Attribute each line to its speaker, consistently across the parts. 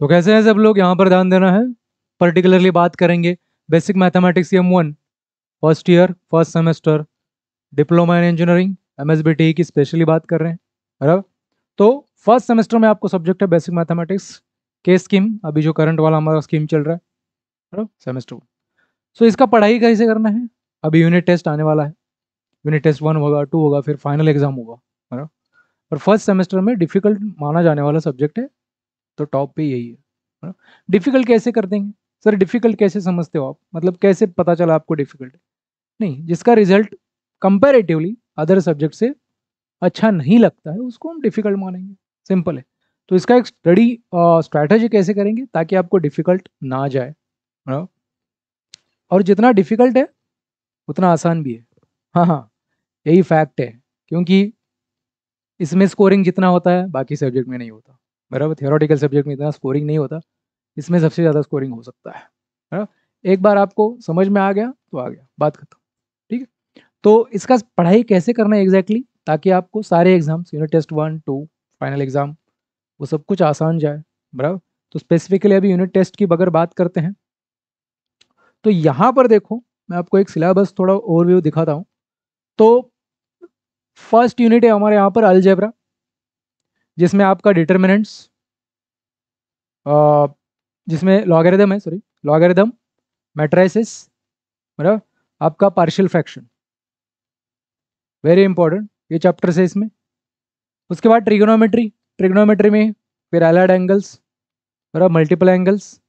Speaker 1: तो कैसे हैं सब लोग? यहाँ पर ध्यान देना है। पर्टिकुलरली बात करेंगे। Basic mathematics M one first year first semester diploma in engineering M S B T की स्पेशली बात कर रहे हैं। बराबर? तो फ़र्स्ट सेमेस्टर में आपको सब्जेक्ट है बेसिक मैथमेटिक्स के स्कीम अभी जो करंट वाला हमारा स्कीम चल रहा है। बराबर? सेमेस्टर वन सो इसका पढ़ाई कैसे करना है? अभी यूनिट टेस्ट आने वाला है। यूनिट टेस्ट वन होगा टू होगा, फिर फाइनल एग्ज़ाम होगा। बराबर? और फ़र्स्ट सेमेस्टर में डिफ़िकल्ट माना जाने वाला सब्जेक्ट है तो टॉप पे यही है डिफ़िकल्ट कैसे कर देंगे? सर डिफ़िकल्ट कैसे समझते हो आप? मतलब कैसे पता चला आपको डिफ़िकल्ट नहीं, जिसका रिज़ल्ट कंपेरेटिवली अदर सब्जेक्ट से अच्छा नहीं लगता है, उसको हम डिफ़िकल्ट मानेंगे। सिंपल है। तो इसका एक स्टडी स्ट्रैटेजी कैसे करेंगे ताकि आपको डिफ़िकल्ट ना जाए और जितना डिफ़िकल्ट है, उतना आसान भी है। हाँ हाँ यही फैक्ट है, क्योंकि इसमें स्कोरिंग जितना होता है, बाकी सब्जेक्ट में नहीं होता। बराबर थियोरटिकल सब्जेक्ट में इतना स्कोरिंग नहीं होता, इसमें सबसे ज़्यादा स्कोरिंग हो सकता है बराबर एक बार आपको समझ में आ गया तो आ गया, बात खत्म, ठीक है? तो इसका पढ़ाई कैसे करना है एग्जैक्टली ताकि आपको सारे exams unit test one two final exam वो सब कुछ आसान जाए, बराबर? तो स्पेसिफिकली अभी यूनिट टेस्ट की बगैर बात करते हैं। तो यहाँ पर देखो, मैं आपको एक सिलेबस थोड़ा ओवरव्यू दिखाता हूँ। तो फ़र्स्ट यूनिट है हमारे यहाँ पर अलजेब्रा जिसमें आपका डिटर्मिनेंट्स जिसमें लॉगरिदम है सॉरी लॉगरिदम मैट्राइसिस बराबर आपका पार्शियल फ्रैक्शन वेरी इंपॉर्टेंट ये चैप्टर है इसमें। उसके बाद ट्रिग्नोमेट्री ट्रिग्नोमेट्री में फिर एलाइड एंगल्स बराबर मल्टीपल एंगल्स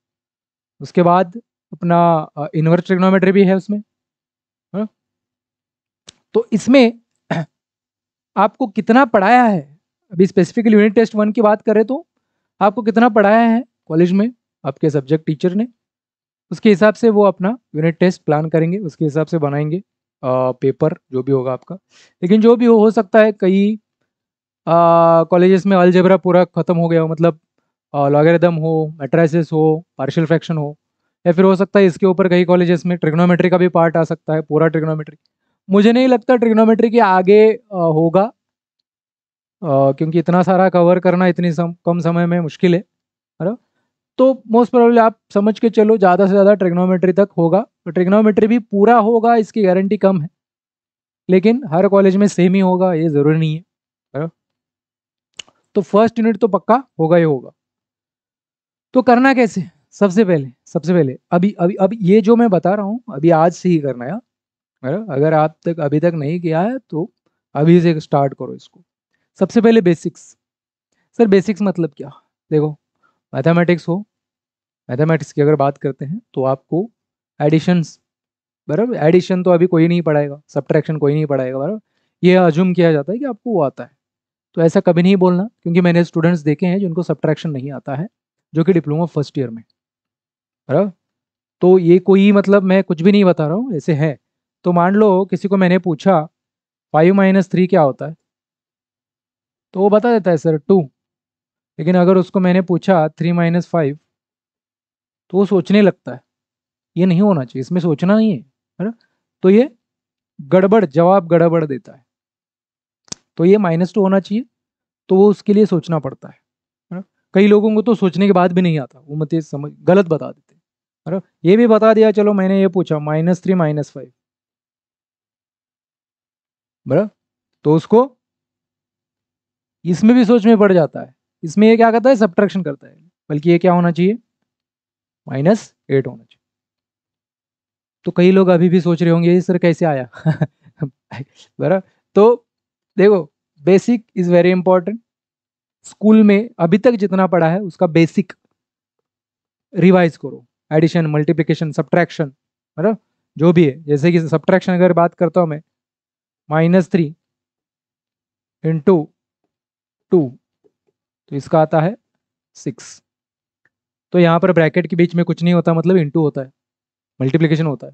Speaker 1: उसके बाद अपना इनवर्स ट्रिग्नोमेट्री भी है उसमें तो इसमें आपको कितना पढ़ाया है अभी स्पेसिफिकली यूनिट टेस्ट वन की बात करें तो आपको कितना पढ़ाया है कॉलेज में? आपके सब्जेक्ट टीचर ने? उसके हिसाब से वो अपना यूनिट टेस्ट प्लान करेंगे उसके हिसाब से बनाएँगे आ, पेपर जो भी होगा आपका। लेकिन जो भी हो हो सकता है कई कॉलेजेस में अलजेब्रा पूरा ख़त्म हो गया हो मतलब लॉगरिदम हो मेट्राइसिस हो पार्शियल फ्रैक्शन हो या फिर हो सकता है इसके ऊपर कई कॉलेजेस में ट्रिग्नोमेट्री का भी पार्ट आ सकता है पूरा ट्रिग्नोमेट्री मुझे नहीं लगता ट्रिग्नोमेट्री के आगे होगा क्योंकि इतना सारा कवर करना इतनी सम, कम समय में मुश्किल है है ना? तो मोस्ट प्रोबेबली आप समझ के चलो ज़्यादा से ज़्यादा ट्रिग्नोमेट्री तक होगा। तो ट्रिग्नोमेट्री भी पूरा होगा इसकी गारंटी कम है। लेकिन हर कॉलेज में सेम ही होगा ये ज़रूरी नहीं है है तो फ़र्स्ट यूनिट तो पक्का होगा ही होगा। तो करना कैसे? सबसे पहले सबसे पहले अभी अभी अभी ये जो मैं बता रहा हूँ अभी आज से ही करना है अगर आप तक अभी तक नहीं किया है तो अभी से स्टार्ट करो इसको। सबसे पहले बेसिक्स सर बेसिक्स मतलब क्या? देखो मैथमेटिक्स हो मैथमेटिक्स की अगर बात करते हैं तो आपको एडिशंस बराबर? एडिशन तो अभी कोई नहीं पढ़ाएगा सब्ट्रैक्शन कोई नहीं पढ़ाएगा, बराबर? ये अजूम किया जाता है कि आपको वो आता है। तो ऐसा कभी नहीं बोलना, क्योंकि मैंने स्टूडेंट्स देखे हैं जिनको सब्ट्रैक्शन नहीं आता है, जो कि डिप्लोमा फ़र्स्ट ईयर में। बराबर? तो ये कोई मतलब मैं कुछ भी नहीं बता रहा हूँ, ऐसे है। तो मान लो, किसी को मैंने पूछा फाइव माइनस थ्री क्या होता है? तो वो बता देता है, सर टू लेकिन अगर उसको मैंने पूछा थ्री माइनस फाइव तो वो सोचने लगता है, ये नहीं होना चाहिए, इसमें सोचना नहीं है है ना? तो ये गड़बड़, जवाब गड़बड़ देता है। तो ये माइनस टू होना चाहिए तो वो उसके लिए सोचना पड़ता है है कई लोगों को तो सोचने के बाद भी नहीं आता, वो मतलब समझ, गलत बता देते है ना? ये भी बता दिया, चलो, मैंने ये पूछा माइनस थ्री माइनस फाइव बराबर तो उसको इसमें भी सोच में पड़ जाता है। इसमें ये क्या करता है? सब्ट्रैक्शन करता है। बल्कि ये क्या होना चाहिए? माइनस एट होना चाहिए। तो कई लोग अभी भी सोच रहे होंगे, ये सर कैसे आया? बरा तो देखो basic is very important school में अभी तक जितना पढ़ा है, उसका बेसिक रिवाइज करो। एडिशन मल्टीप्लिकेशन सब्ट्रैक्शन है जो भी है। जैसे कि सब्ट्रैक्शन अगर बात करता हूँ मैं माइनस थ्री इंटू टू तो इसका आता है सिक्स। तो यहाँ पर ब्रैकेट के बीच में कुछ नहीं होता मतलब इंटू होता है मल्टीप्लिकेशन होता है।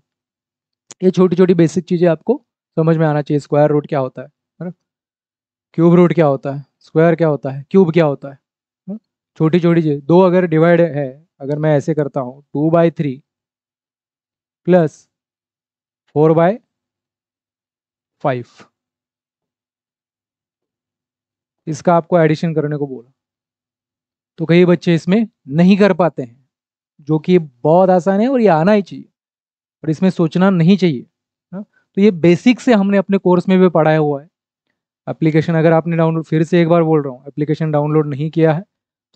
Speaker 1: ये छोटी छोटी बेसिक चीज़ें आपको समझ में आना चाहिए स्क्वायर रूट क्या होता है है ना? क्यूब रूट क्या होता है स्क्वायर क्या होता है क्यूब क्या होता है छोटी छोटी चीज़। दो अगर डिवाइड है, अगर मैं ऐसे करता हूँ two by three plus four by five इसका आपको एडिशन करने को बोला तो कई बच्चे इसमें नहीं कर पाते हैं, जो कि बहुत आसान है और ये आना ही चाहिए और इसमें सोचना नहीं चाहिए हाँ? तो ये बेसिक से हमने अपने कोर्स में भी पढ़ाया हुआ है एप्लीकेशन अगर आपने डाउनलोड फिर से एक बार बोल रहा हूँ एप्लीकेशन डाउनलोड नहीं किया है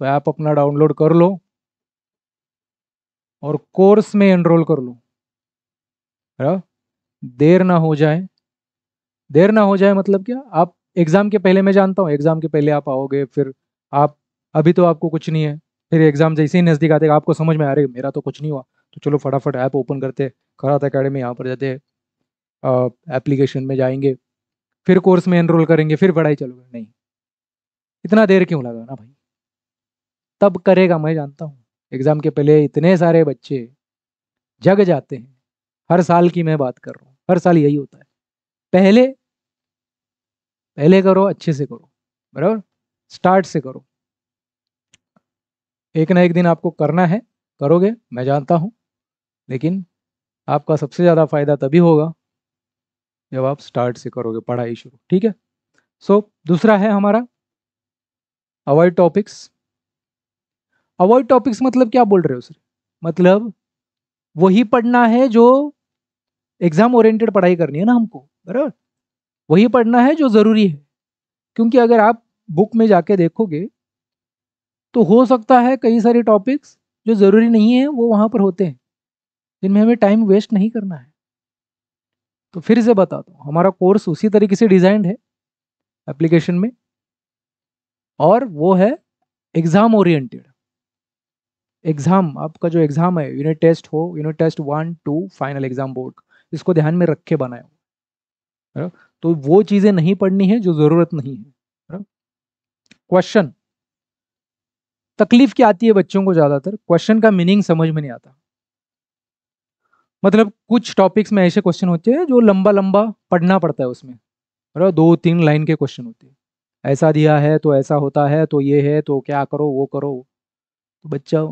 Speaker 1: तो ऐप अपना डाउनलोड कर लो और कोर्स में एनरोल कर लो हाँ? देर ना हो जाए देर ना हो जाए मतलब क्या आप एग्ज़ाम के पहले मैं जानता हूँ, एग्ज़ाम के पहले आप आओगे, फिर आप, अभी तो आपको कुछ नहीं है। फिर एग्ज़ाम जैसे ही नज़दीक आते आपको समझ में आ रही मेरा तो कुछ नहीं हुआ। तो चलो फटाफट ऐप ओपन करते खरात अकेडमी यहाँ पर जाते एप्लीकेशन में जाएँगे, फिर कोर्स में एनरोल करेंगे, फिर पढ़ाई चलोगे नहीं। इतना देर क्यों लगा ना भाई? तब करेगा, मैं जानता हूँ। एग्ज़ाम के पहले इतने सारे बच्चे जग जाते हैं। हर साल की मैं बात कर रहा हूँ, हर साल यही होता है। पहले पहले करो अच्छे से करो बराबर? स्टार्ट से करो। एक ना एक दिन आपको करना है करोगे मैं जानता हूँ लेकिन आपका सबसे ज़्यादा फ़ायदा तभी होगा जब आप स्टार्ट से करोगे पढ़ाई शुरू ठीक है? सो so, दूसरा है हमारा अवॉइड टॉपिक्स अवॉइड टॉपिक्स मतलब क्या बोल रहे हो सर मतलब वही पढ़ना है जो एग्ज़ाम ओरिएंटेड पढ़ाई करनी है ना हमको बराबर? वही पढ़ना है जो ज़रूरी है। क्योंकि अगर आप बुक में जाके देखोगे तो हो सकता है कई सारे टॉपिक्स जो ज़रूरी नहीं है, वो वहाँ पर होते हैं, जिनमें हमें टाइम वेस्ट नहीं करना है। तो फिर से बता दो हमारा कोर्स उसी तरीके से डिज़ाइंड है एप्लीकेशन में, और वो है एग्ज़ाम ओरिएंटेड एग्ज़ाम आपका जो एग्ज़ाम है यूनिट टेस्ट हो unit test one two final exam board इसको ध्यान में रख के बनाए हो। तो वो चीज़ें नहीं पढ़नी है जो ज़रूरत नहीं है क्वेश्चन तकलीफ़ क्या आती है बच्चों को ज़्यादातर? क्वेश्चन का मीनिंग समझ में नहीं आता। मतलब कुछ टॉपिक्स में ऐसे क्वेश्चन होते हैं जो लंबा लंबा पढ़ना पड़ता है उसमें बराबर दो तीन लाइन के क्वेश्चन होते हैं। ऐसा दिया है तो ऐसा होता है तो ये है तो क्या करो, वो करो। तो बच्चा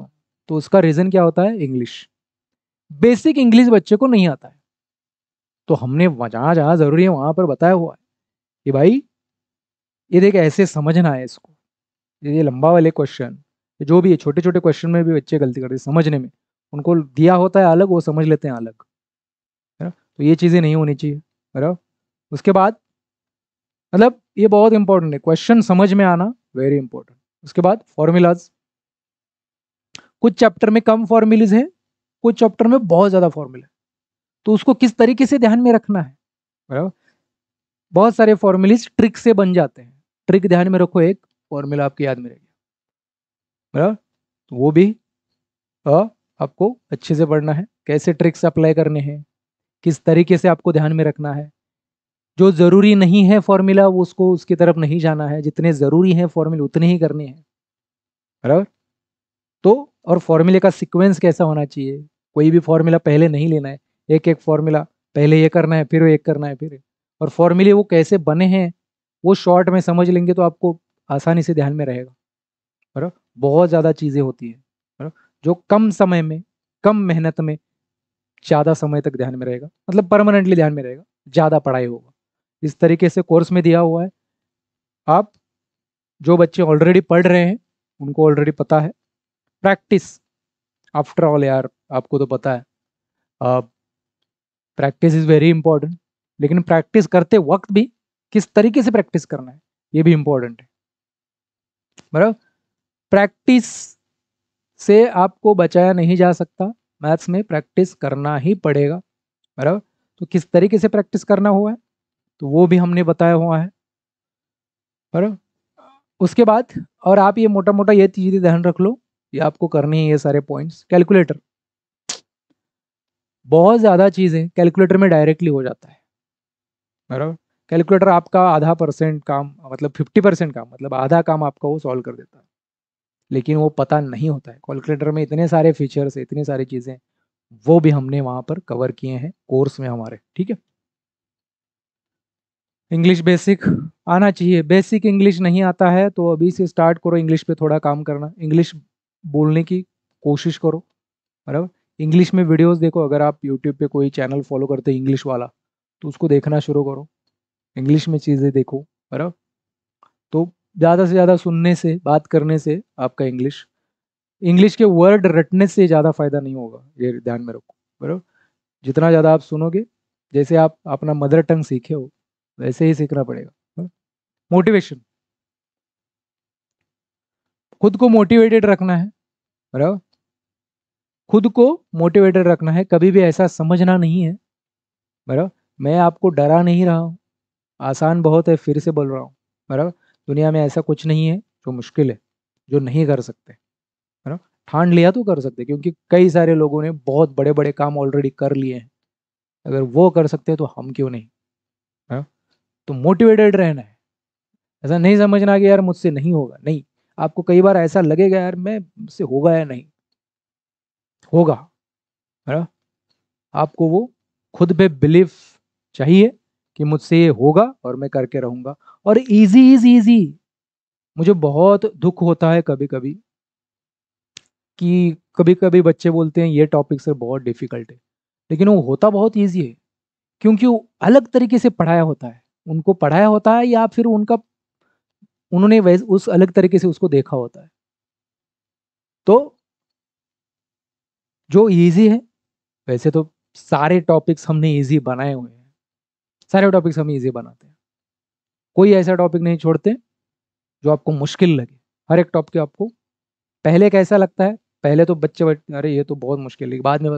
Speaker 1: तो उसका रीज़न क्या होता है? इंग्लिश बेसिक इंग्लिश बच्चे को नहीं आता है। तो हमने जहाँ जहाँ ज़रूरी है, वहाँ पर बताया हुआ है कि भाई, ये देख ऐसे समझना है इसको। ये लंबा वाले क्वेश्चन जो भी है छोटे छोटे क्वेश्चन में भी बच्चे गलती करते हैं समझने में। उनको दिया होता है अलग, वो समझ लेते हैं अलग। है ना? तो ये चीज़ें नहीं होनी चाहिए बराबर उसके बाद मतलब ये बहुत इंपॉर्टेंट है। क्वेश्चन समझ में आना वेरी इंपॉर्टेंट उसके बाद फॉर्मूलाज कुछ चैप्टर में कम फॉर्मूलीज है, कुछ चैप्टर में बहुत ज़्यादा फॉर्मूला तो उसको किस तरीके से ध्यान में रखना है? बराबर? बहुत सारे फॉर्मूलीज ट्रिक से बन जाते हैं। ट्रिक ध्यान में रखो एक फॉर्मूला आपकी याद में रहेगा बराबर? तो वो भी आ, आपको अच्छे से पढ़ना है। कैसे ट्रिक्स अप्लाई करने हैं? किस तरीके से आपको ध्यान में रखना है? जो ज़रूरी नहीं है फॉर्मूला वो उसको उसकी तरफ़ नहीं जाना है। जितने ज़रूरी हैं फॉर्मूले उतने ही करने हैं। बराबर? तो और फॉर्मूले का सीक्वेंस कैसा होना चाहिए? कोई भी फॉर्मूला पहले नहीं लेना है। एक एक फॉर्मूला पहले ये करना है, फिर एक करना है, फिर और फॉर्मूले वो कैसे बने हैं, वो शॉर्ट में समझ लेंगे तो आपको आसानी से ध्यान में रहेगा। बराबर? बहुत ज़्यादा चीज़ें होती है जो कम समय में, कम मेहनत में ज़्यादा समय तक ध्यान में रहेगा। मतलब परमानेंटली ध्यान में रहेगा, ज़्यादा पढ़ाई होगा। इस तरीके से कोर्स में दिया हुआ है। आप जो बच्चे ऑलरेडी पढ़ रहे हैं, उनको ऑलरेडी पता है। प्रैक्टिस आफ्टर ऑल यार, आपको तो पता है। प्रैक्टिस इज़ वेरी इंपॉर्टेंट लेकिन प्रैक्टिस करते वक्त भी किस तरीके से प्रैक्टिस करना है, ये भी इंपॉर्टेंट है। बराबर? प्रैक्टिस से आपको बचाया नहीं जा सकता। मैथ्स में प्रैक्टिस करना ही पड़ेगा। बराबर? तो किस तरीके से प्रैक्टिस करना हुआ है तो वो भी हमने बताया हुआ है। बराबर? उसके बाद, और आप ये मोटा मोटा ये चीज़ें ध्यान रख लो, ये आपको करनी है ये सारे पॉइंट्स कैलकुलेटर बहुत ज़्यादा चीज़ें कैलकुलेटर में डायरेक्टली हो जाता है। बराबर। कैलकुलेटर आपका आधा परसेंट काम मतलब फिफ्टी परसेंट काम मतलब आधा काम आपका वो सॉल्व कर देता है। लेकिन वो पता नहीं होता है। कैलकुलेटर में इतने सारे फीचर्स इतनी सारी चीज़ें वो भी हमने वहाँ पर कवर किए हैं कोर्स में हमारे ठीक है? इंग्लिश बेसिक आना चाहिए। बेसिक इंग्लिश नहीं आता है तो अभी से स्टार्ट करो इंग्लिश पे थोड़ा काम करना। इंग्लिश बोलने की कोशिश करो बराबर? इंग्लिश में वीडियोस देखो, अगर आप यूट्यूब पे कोई चैनल फॉलो करते हैं इंग्लिश वाला तो उसको देखना शुरू करो। इंग्लिश में चीज़ें देखो, बराबर? तो ज़्यादा से ज़्यादा सुनने से, बात करने से आपका इंग्लिश इंग्लिश के वर्ड रटने से ज़्यादा फ़ायदा नहीं होगा, ये ध्यान में रखो, बराबर? जितना ज़्यादा आप सुनोगे, जैसे आप अपना मदर टंग सीखे हो, वैसे ही सीखना पड़ेगा मोटिवेशन खुद को मोटिवेटेड रखना है, बराबर? खुद को मोटिवेटेड रखना है, कभी भी ऐसा समझना नहीं है। बराबर? मैं आपको डरा नहीं रहा हूँ। आसान बहुत है, फिर से बोल रहा हूँ। बराबर? दुनिया में ऐसा कुछ नहीं है जो मुश्किल है, जो नहीं कर सकते। है ना ठान लिया तो कर सकते, क्योंकि कई सारे लोगों ने बहुत बड़े बड़े काम ऑलरेडी कर लिए हैं। अगर वो कर सकते हैं तो हम क्यों नहीं? है तो मोटिवेटेड रहना है। ऐसा नहीं समझना कि यार मुझसे नहीं होगा। नहीं, आपको कई बार ऐसा लगेगा, यार मैं, मुझसे होगा या नहीं। होगा। है ना? आपको वो खुद पे बिलीव चाहिए कि मुझसे ये होगा और मैं करके रहूँगा। और इजी इज़ इजी मुझे बहुत दुख होता है कभी कभी कि कभी कभी बच्चे बोलते हैं, ये टॉपिक सर बहुत डिफ़िकल्ट है। लेकिन वो होता बहुत ईजी है, क्योंकि वो अलग तरीके से पढ़ाया होता है। उनको पढ़ाया होता है या फिर उनका, उन्होंने वैसे, उस अलग तरीके से उसको देखा होता है। तो जो इजी है, वैसे तो सारे टॉपिक्स हमने इजी बनाए हुए हैं। सारे टॉपिक्स हम इजी बनाते हैं। कोई ऐसा टॉपिक नहीं छोड़ते जो आपको मुश्किल लगे। हर एक टॉपिक आपको पहले कैसा लगता है? पहले तो बच्चे अरे ये तो बहुत मुश्किल है, बाद में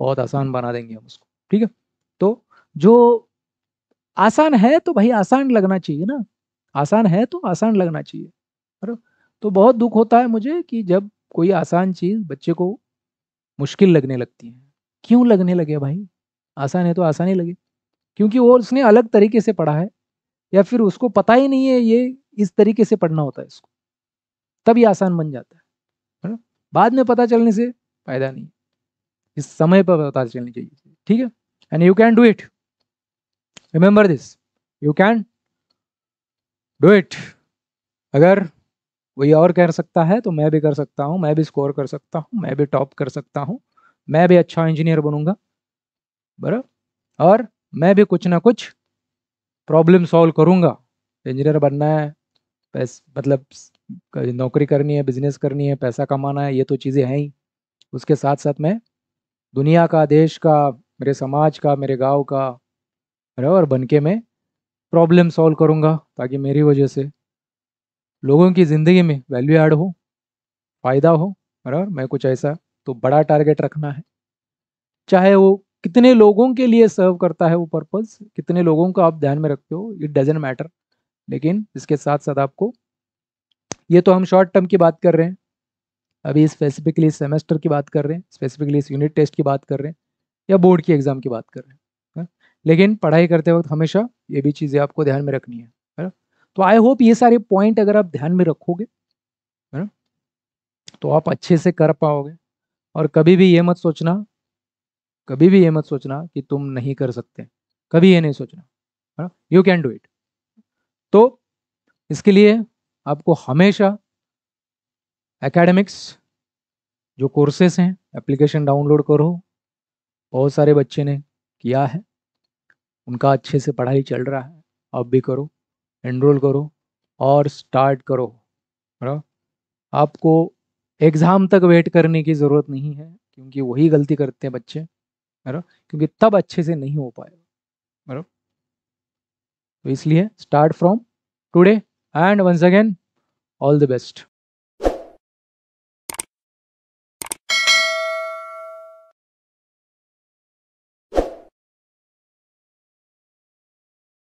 Speaker 1: बहुत आसान बना देंगे हम उसको, ठीक है? तो जो आसान है तो भाई आसान लगना चाहिए ना। आसान है तो आसान लगना चाहिए। तो बहुत दुख होता है मुझे कि जब कोई आसान चीज़ बच्चे को मुश्किल लगने लगती है। क्यों लगने लगे भाई? आसान है तो आसान ही लगे। क्योंकि वो उसने अलग तरीके से पढ़ा है, या फिर उसको पता ही नहीं है ये इस तरीके से पढ़ना होता है इसको। ये आसान बन जाता है ना? बाद में पता चलने से फ़ायदा नहीं इस समय पर पता चलनी चाहिए, ठीक है? And you can do it remember this you can do it अगर कोई और कर सकता है तो मैं भी कर सकता हूँ, मैं भी स्कोर कर सकता हूँ, मैं भी टॉप कर सकता हूँ, मैं भी अच्छा इंजीनियर बनूँगा। बराबर? और मैं भी कुछ ना कुछ प्रॉब्लम सॉल्व करूँगा। इंजीनियर बनना है, पैस मतलब नौकरी करनी है बिज़नेस करनी है, पैसा कमाना है, ये तो चीज़ें हैं ही। उसके साथ साथ मैं दुनिया का, देश का, मेरे समाज का, मेरे गाँव का, बराबर? बन के मैं प्रॉब्लम सॉल्व करूँगा, ताकि मेरी वजह से लोगों की ज़िंदगी में वैल्यू ऐड हो, फ़ायदा हो, बराबर? मैं कुछ ऐसा तो बड़ा टारगेट रखना है। चाहे वो कितने लोगों के लिए सर्व करता है वो पर्पज़ कितने लोगों को आप ध्यान में रखते हो इट डजेंट मैटर लेकिन इसके साथ साथ आपको ये तो हम शॉर्ट टर्म की बात कर रहे हैं। अभी स्पेसिफिकली सेमेस्टर की बात कर रहे हैं स्पेसिफिकली इस यूनिट टेस्ट की बात कर रहे हैं, या बोर्ड की एग्ज़ाम की बात कर रहे हैं लेकिन पढ़ाई करते वक्त हमेशा ये भी चीज़ें आपको ध्यान में रखनी है है तो आई होप ये सारे पॉइंट अगर आप ध्यान में रखोगे, है ना तो आप अच्छे से कर पाओगे। और कभी भी ये मत सोचना, कभी भी ये मत सोचना कि तुम नहीं कर सकते। कभी ये नहीं सोचना, है ना यू कैन डू इट तो इसके लिए आपको हमेशा एकेडमिक्स जो कोर्सेस हैं एप्लीकेशन डाउनलोड करो। बहुत सारे बच्चे ने किया है, उनका अच्छे से पढ़ाई चल रहा है, आप भी करो। एनरोल करो और स्टार्ट करो। बराबर? आपको एग्ज़ाम तक वेट करने की ज़रूरत नहीं है, क्योंकि वही गलती करते हैं बच्चे, बराबर? क्योंकि तब अच्छे से नहीं हो पाएगा, बराबर? तो इसलिए start from today and once again all the best